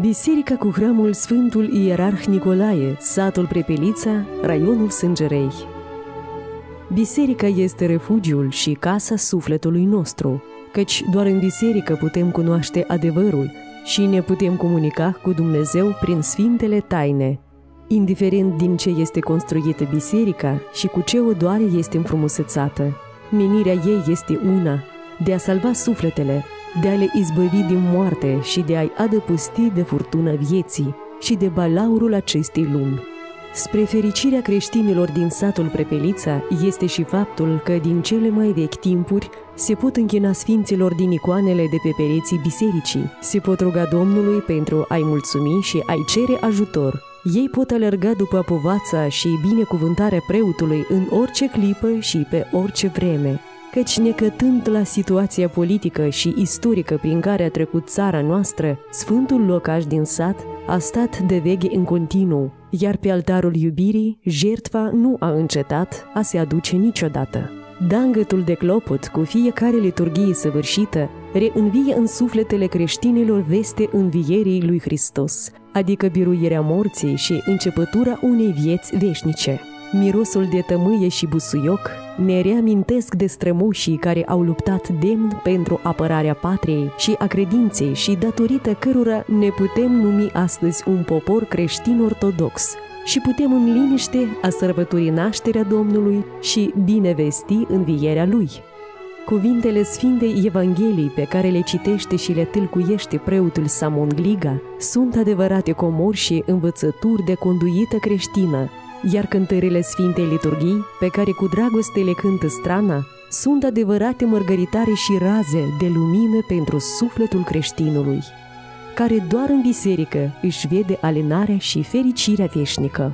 Biserica cu hramul Sfântul Ierarh Nicolae, satul Prepelița, raionul Sângerei. Biserica este refugiul și casa sufletului nostru, căci doar în biserică putem cunoaște adevărul și ne putem comunica cu Dumnezeu prin sfintele taine. Indiferent din ce este construită biserica și cu ce odoare este înfrumusețată, menirea ei este una, de a salva sufletele, de a le izbăvi din moarte și de a-i adăpusti de furtuna vieții și de balaurul acestei lumi. Spre fericirea creștinilor din satul Prepelița este și faptul că din cele mai vechi timpuri se pot închina sfinților din icoanele de pe pereții bisericii, se pot ruga Domnului pentru a-i mulțumi și a-i cere ajutor. Ei pot alerga după povața și binecuvântarea preotului în orice clipă și pe orice vreme căci necătând la situația politică și istorică prin care a trecut țara noastră, Sfântul locaș din sat a stat de veghe în continuu, iar pe altarul iubirii, jertfa nu a încetat a se aduce niciodată. Dangătul de clopot cu fiecare liturghie săvârșită reînvie în sufletele creștinilor veste învierii lui Hristos, adică biruirea morții și începătura unei vieți veșnice. Mirosul de tămâie și busuioc ne reamintesc de strămoșii care au luptat demn pentru apărarea patriei și a credinței și datorită cărora ne putem numi astăzi un popor creștin ortodox și putem în liniște a sărbători nașterea Domnului și binevesti învierea Lui. Cuvintele Sfintei Evangheliei pe care le citește și le tâlcuiește preotul Samon Gliga sunt adevărate comori și învățături de conduită creștină, iar cântările Sfintei Liturghii, pe care cu dragoste le cântă strana, sunt adevărate mărgăritare și raze de lumină pentru sufletul creștinului, care doar în biserică își vede alinarea și fericirea veșnică.